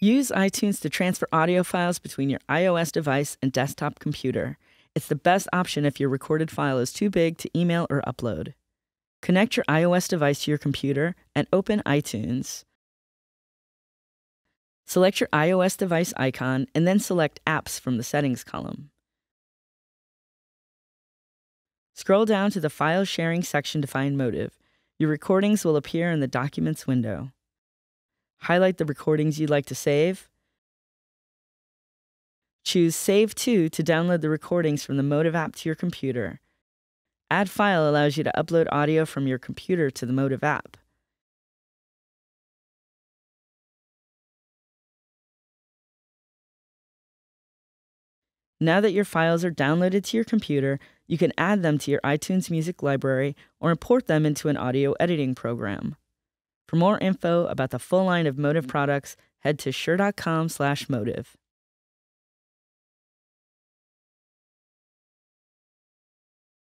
Use iTunes to transfer audio files between your iOS device and desktop computer. It's the best option if your recorded file is too big to email or upload. Connect your iOS device to your computer and open iTunes. Select your iOS device icon and then select Apps from the Settings column. Scroll down to the File Sharing section to find MOTIV. Your recordings will appear in the Documents window. Highlight the recordings you'd like to save. Choose Save To to download the recordings from the MOTIV app to your computer. Add File allows you to upload audio from your computer to the MOTIV app. Now that your files are downloaded to your computer, you can add them to your iTunes Music library or import them into an audio editing program. For more info about the full line of MOTIV products, head to shure.com/motiv.